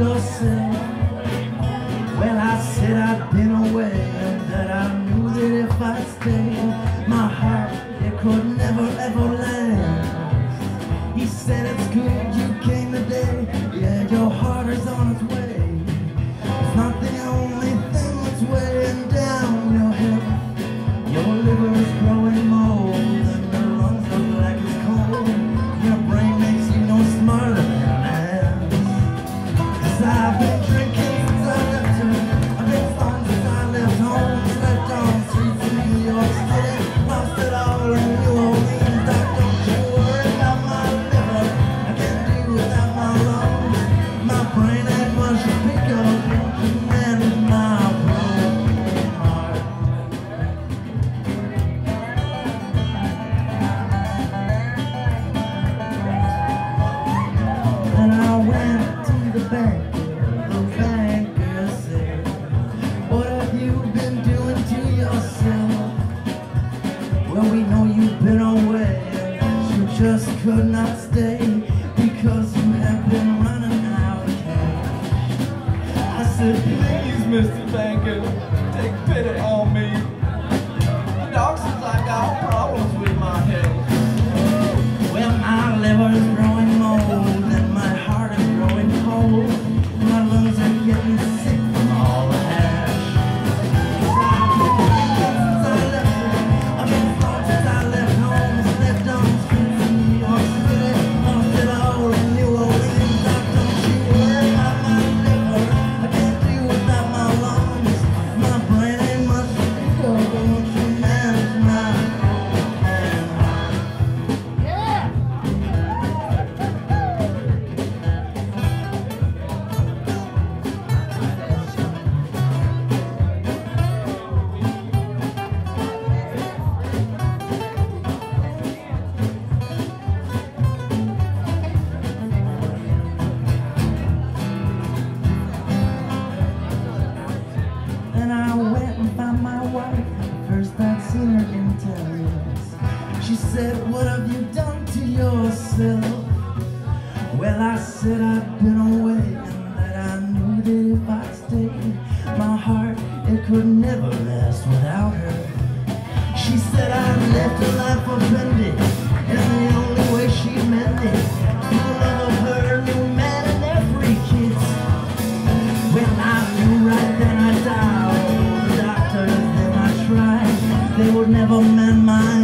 yourself. Well, I said I'd been away and that I knew that if I stayed, my heart it could never ever land. He said it's good you came today. Yeah, your heart is on Well, we know you've been away. and You just could not stay because you have been running out of cash. I said, Please, Mr. Banker, take pity on me. She said, What have you done to yourself? Well, I said I've been away and that I knew that if I stayed, my heart it could never last without her. She said I left a life offended, and the only way she'd mend it the love of her new man and three kids. Well, I knew right then I died. All the doctors then I tried, they would never mend my